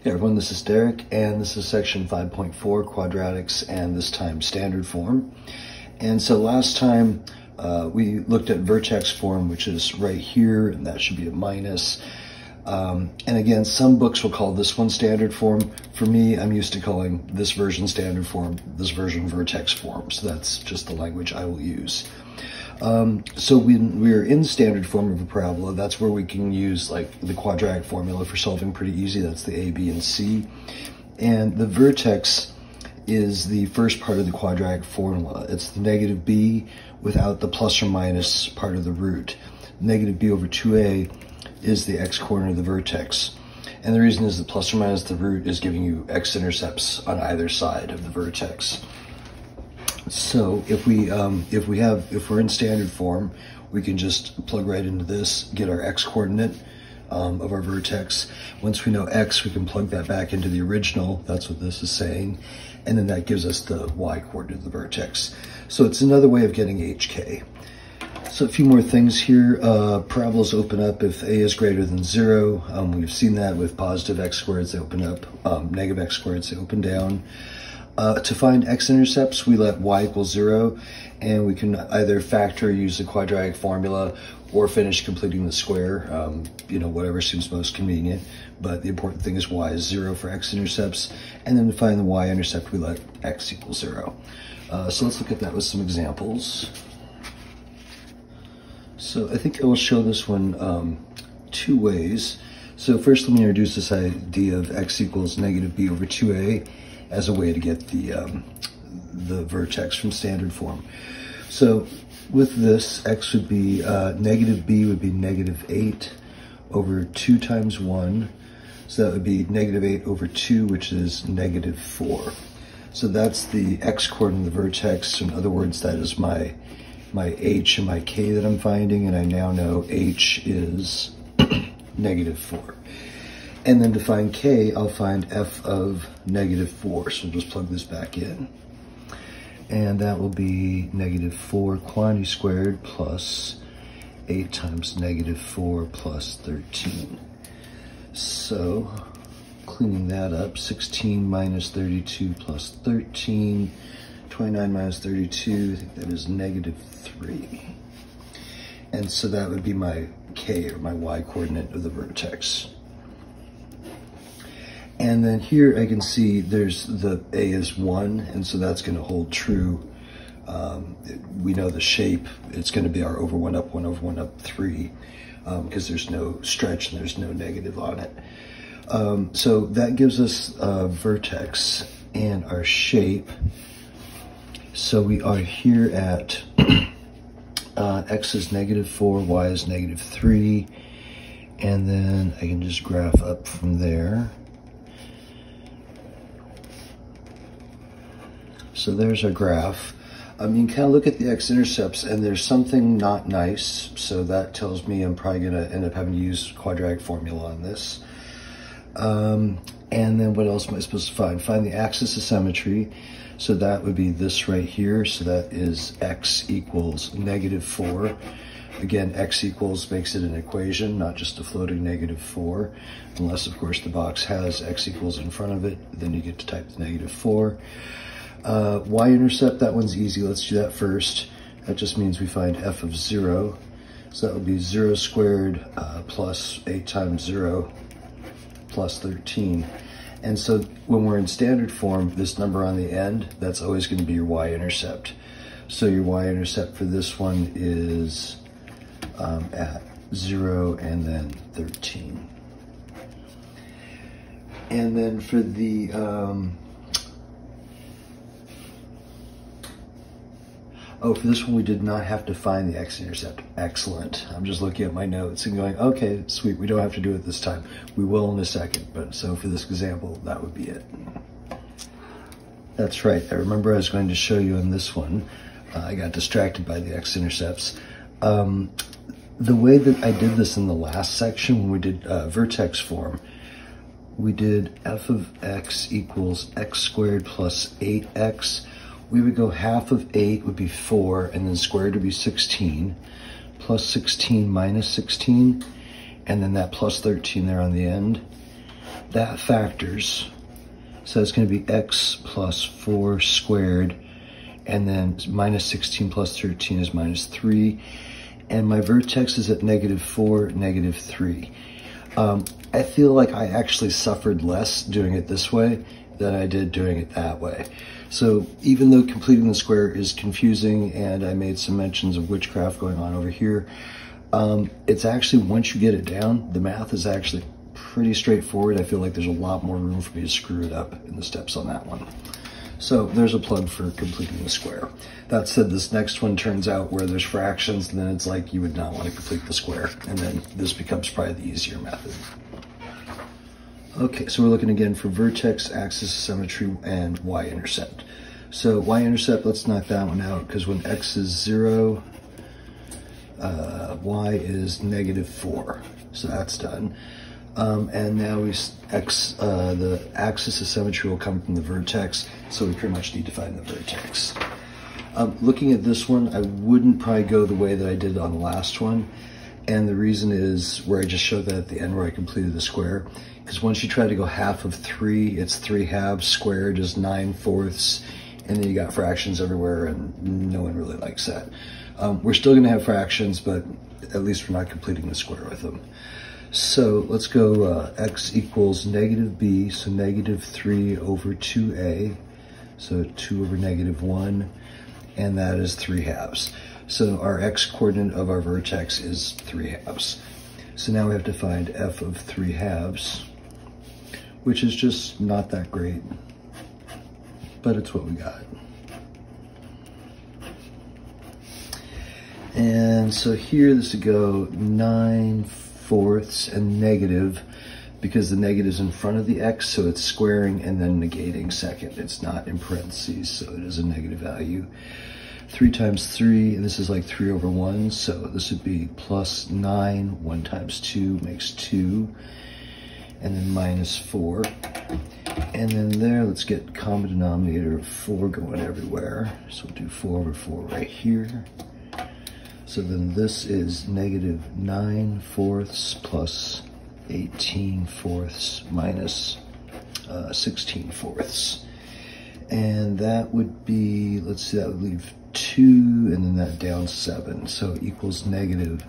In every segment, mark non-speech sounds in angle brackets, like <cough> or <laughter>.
Hey everyone, this is Derek, and this is section 5.4, quadratics, and this time standard form. And so last time uh, we looked at vertex form, which is right here, and that should be a minus. Um, and again, some books will call this one standard form. For me, I'm used to calling this version standard form, this version vertex form. So that's just the language I will use. Um, so when we're in standard form of a parabola, that's where we can use like the quadratic formula for solving pretty easy. That's the A, B, and C. And the vertex is the first part of the quadratic formula. It's the negative b without the plus or minus part of the root. Negative b over 2a is the x-coordinate of the vertex. And the reason is the plus or minus the root is giving you x-intercepts on either side of the vertex. So if we um, if we have if we're in standard form, we can just plug right into this, get our x coordinate um, of our vertex. Once we know x, we can plug that back into the original. That's what this is saying, and then that gives us the y coordinate of the vertex. So it's another way of getting hk. So a few more things here. Uh, parabolas open up if a is greater than zero. Um, we've seen that with positive x squareds, they open up. Um, negative x squareds, they open down. Uh, to find x-intercepts, we let y equal zero, and we can either factor, use the quadratic formula, or finish completing the square, um, you know, whatever seems most convenient. But the important thing is y is zero for x-intercepts, and then to find the y-intercept, we let x equal zero. Uh, so let's look at that with some examples. So I think I will show this one um, two ways. So first let me introduce this idea of x equals negative b over 2a as a way to get the, um, the vertex from standard form. So with this, x would be, uh, negative b would be negative 8 over 2 times 1. So that would be negative 8 over 2, which is negative 4. So that's the x-coordinate of the vertex. In other words, that is my, my h and my k that I'm finding, and I now know h is <clears throat> negative 4. And then to find k, I'll find f of negative 4. So we'll just plug this back in. And that will be negative 4 quantity squared plus 8 times negative 4 plus 13. So cleaning that up, 16 minus 32 plus 13, 29 minus 32, I think that is negative 3. And so that would be my k, or my y coordinate of the vertex. And then here I can see there's the A is one, and so that's gonna hold true. Um, we know the shape, it's gonna be our over one up, one over one up three, because um, there's no stretch and there's no negative on it. Um, so that gives us a vertex and our shape. So we are here at <clears throat> uh, x is negative four, y is negative three, and then I can just graph up from there. So there's our graph. Um, you can kind of look at the x-intercepts and there's something not nice. So that tells me I'm probably gonna end up having to use quadratic formula on this. Um, and then what else am I supposed to find? Find the axis of symmetry. So that would be this right here. So that is x equals negative four. Again, x equals makes it an equation, not just a floating negative four. Unless of course the box has x equals in front of it, then you get to type the negative four. Uh, y-intercept, that one's easy. Let's do that first. That just means we find f of 0. So that would be 0 squared uh, plus 8 times 0 plus 13. And so when we're in standard form, this number on the end, that's always going to be your y-intercept. So your y-intercept for this one is um, at 0 and then 13. And then for the um, Oh, for this one, we did not have to find the x-intercept. Excellent. I'm just looking at my notes and going, okay, sweet, we don't have to do it this time. We will in a second, but so for this example, that would be it. That's right. I remember I was going to show you in this one. Uh, I got distracted by the x-intercepts. Um, the way that I did this in the last section when we did uh, vertex form, we did f of x equals x squared plus 8x we would go half of 8 would be 4, and then squared would be 16, plus 16 minus 16, and then that plus 13 there on the end. that factors. So it's going to be x plus 4 squared, and then minus 16 plus 13 is minus 3. And my vertex is at negative 4, negative 3. Um, I feel like I actually suffered less doing it this way than I did doing it that way. So even though completing the square is confusing and I made some mentions of witchcraft going on over here, um, it's actually, once you get it down, the math is actually pretty straightforward. I feel like there's a lot more room for me to screw it up in the steps on that one. So there's a plug for completing the square. That said, this next one turns out where there's fractions, and then it's like you would not want to complete the square. And then this becomes probably the easier method. Okay, so we're looking again for vertex, axis of symmetry, and y-intercept. So y-intercept, let's knock that one out, because when x is zero, uh, y is negative four. So that's done. Um, and now we x uh, the axis of symmetry will come from the vertex, so we pretty much need to find the vertex. Um, looking at this one, I wouldn't probably go the way that I did on the last one. And the reason is where I just showed that at the end where I completed the square. Because once you try to go half of three, it's three halves, squared is nine fourths, and then you got fractions everywhere and no one really likes that. Um, we're still gonna have fractions, but at least we're not completing the square with them. So let's go uh, x equals negative b, so negative 3 over 2a, so 2 over negative 1, and that is 3 halves. So our x coordinate of our vertex is 3 halves. So now we have to find f of 3 halves, which is just not that great, but it's what we got. And so here this would go 9 fourths and negative because the negative is in front of the x, so it's squaring and then negating second. It's not in parentheses, so it is a negative value. 3 times 3, and this is like 3 over 1, so this would be plus 9. 1 times 2 makes 2, and then minus 4. And then there, let's get common denominator of 4 going everywhere. So we'll do 4 over 4 right here. So then this is negative 9 fourths plus 18 fourths minus, uh, 16 fourths. And that would be, let's see, that would leave 2 and then that down 7. So equals negative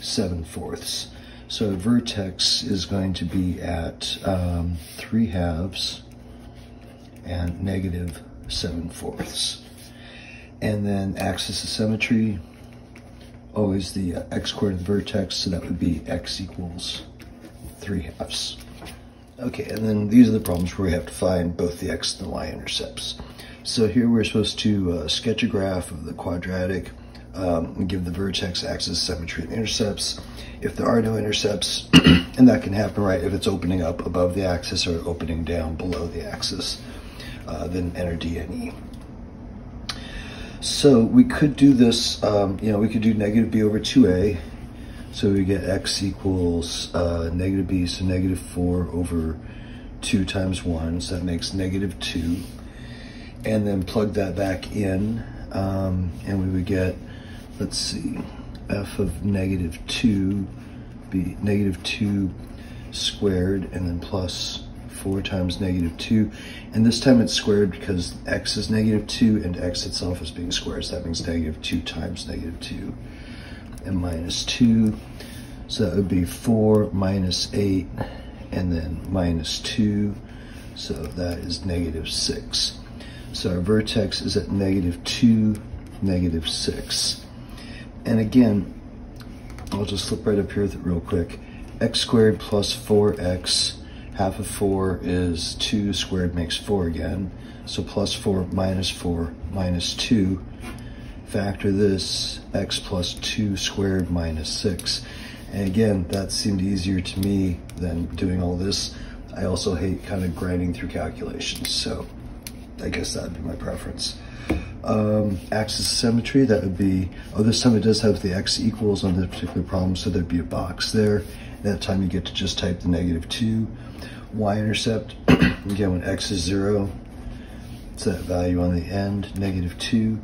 7 fourths. So vertex is going to be at um, 3 halves and negative 7 fourths. And then axis of symmetry, always the uh, x-coordinate vertex, so that would be x equals 3 halves. Okay, and then these are the problems where we have to find both the x and the y-intercepts. So here we're supposed to uh, sketch a graph of the quadratic um, give the vertex axis symmetry and intercepts. If there are no intercepts, <clears throat> and that can happen, right, if it's opening up above the axis or opening down below the axis, uh, then enter D and E. So we could do this, um, you know, we could do negative b over 2a. So we get x equals uh, negative b, so negative 4 over 2 times 1. So that makes negative 2. And then plug that back in, um, and we would get, let's see, f of negative 2 be negative 2 squared, and then plus 4 times negative 2. And this time it's squared because x is negative 2 and x itself is being squared. So that means negative 2 times negative 2 and minus 2. So that would be 4 minus 8 and then minus 2. So that is negative 6. So our vertex is at negative 2, negative 6. And again, I'll just flip right up here real quick. x squared plus 4x half of 4 is 2 squared makes 4 again. So plus 4 minus 4 minus 2. Factor this, x plus 2 squared minus 6. And again, that seemed easier to me than doing all this. I also hate kind of grinding through calculations, so I guess that would be my preference. Um, axis symmetry, that would be, oh, this time it does have the x equals on this particular problem, so there'd be a box there. That time you get to just type the negative 2 y-intercept, again, <clears throat> when x is 0, it's that value on the end, negative 2.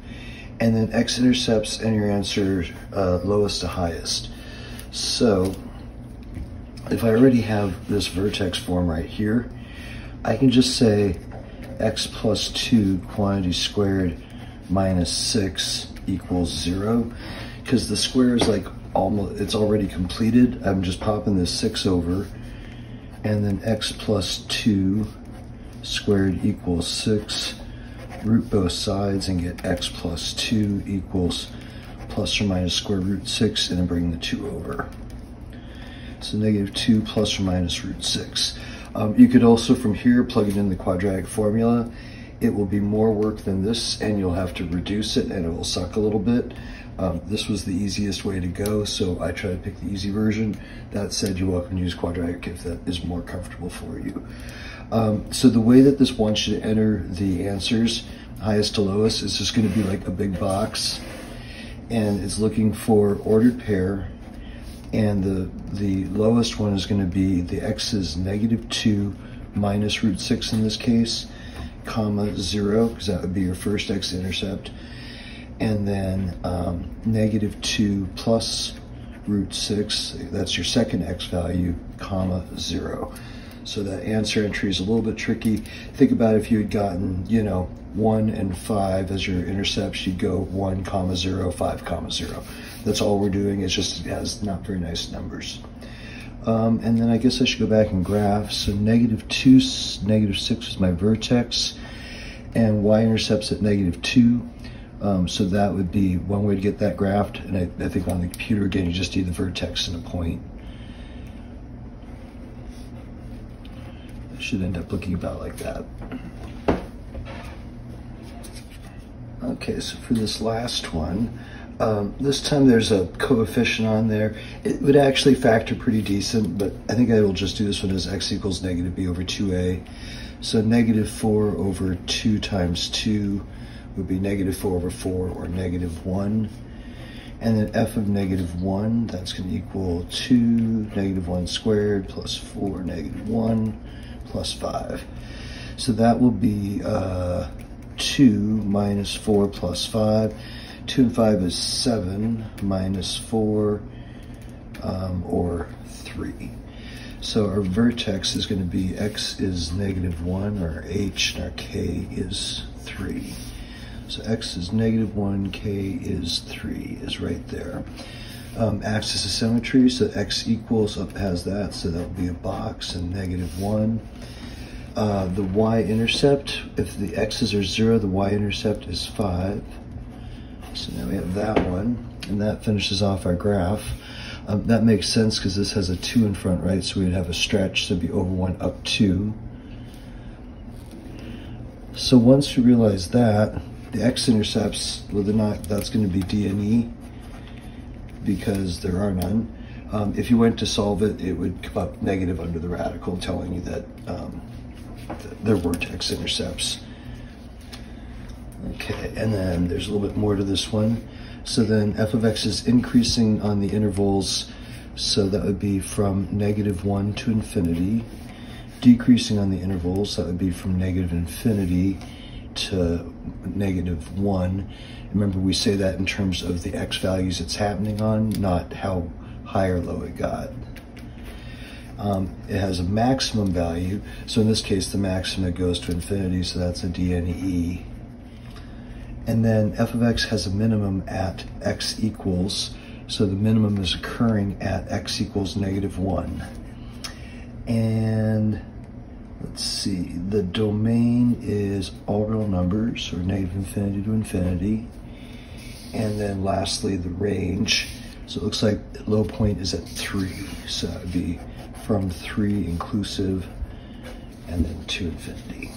And then x-intercepts and your answer uh, lowest to highest. So if I already have this vertex form right here, I can just say x plus 2 quantity squared minus 6 equals 0 because the square is like almost it's already completed. I'm just popping this 6 over. And then x plus 2 squared equals 6 root both sides and get x plus 2 equals plus or minus square root 6 and then bring the 2 over. So negative 2 plus or minus root 6 um, you could also from here plug it in the quadratic formula it will be more work than this and you'll have to reduce it and it will suck a little bit. Um, this was the easiest way to go, so I try to pick the easy version. That said, you're welcome to use quadratic if that is more comfortable for you. Um, so the way that this wants you to enter the answers, highest to lowest, is just gonna be like a big box and it's looking for ordered pair and the, the lowest one is gonna be the x is negative two minus root six in this case comma zero, because that would be your first x-intercept, and then um, negative two plus root six, that's your second x value, comma zero. So that answer entry is a little bit tricky. Think about if you had gotten, you know, one and five as your intercepts, you'd go one comma zero, five comma zero. That's all we're doing. It's just it has not very nice numbers. Um, and then I guess I should go back and graph. So negative 2, negative 6 is my vertex, and y-intercept's at negative 2. Um, so that would be one way to get that graphed. And I, I think on the computer, again, you just do the vertex and a point. Should end up looking about like that. Okay, so for this last one, um, this time there's a coefficient on there. It would actually factor pretty decent, but I think I will just do this one as x equals negative b over 2a. So negative 4 over 2 times 2 would be negative 4 over 4 or negative 1. And then f of negative 1, that's going to equal 2 negative 1 squared plus 4 negative 1 plus 5. So that will be uh, 2 minus 4 plus 5. 2 and 5 is 7 minus 4 um, or 3. So our vertex is going to be x is negative 1, our h and our k is 3. So x is negative 1, k is 3, is right there. Um, axis of symmetry, so x equals up has that, so that will be a box and negative 1. Uh, the y-intercept, if the x's are 0, the y-intercept is 5. So now we have that one, and that finishes off our graph. Um, that makes sense because this has a 2 in front, right? So we'd have a stretch, so it'd be over 1 up 2. So once we realize that, the x-intercepts, well, they're not, that's going to be D and E because there are none. Um, if you went to solve it, it would come up negative under the radical, telling you that um, th there weren't x-intercepts. Okay, and then there's a little bit more to this one. So then f of x is increasing on the intervals, so that would be from negative 1 to infinity. Decreasing on the intervals, that would be from negative infinity to negative 1. Remember, we say that in terms of the x values it's happening on, not how high or low it got. Um, it has a maximum value, so in this case, the maximum goes to infinity, so that's a DNE. and then f of x has a minimum at x equals, so the minimum is occurring at x equals negative 1. And let's see, the domain is all real numbers, or negative infinity to infinity. And then lastly, the range. So it looks like low point is at 3, so that would be from 3 inclusive and then to infinity.